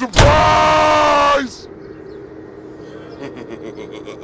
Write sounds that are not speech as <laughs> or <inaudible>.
Surprise! <laughs>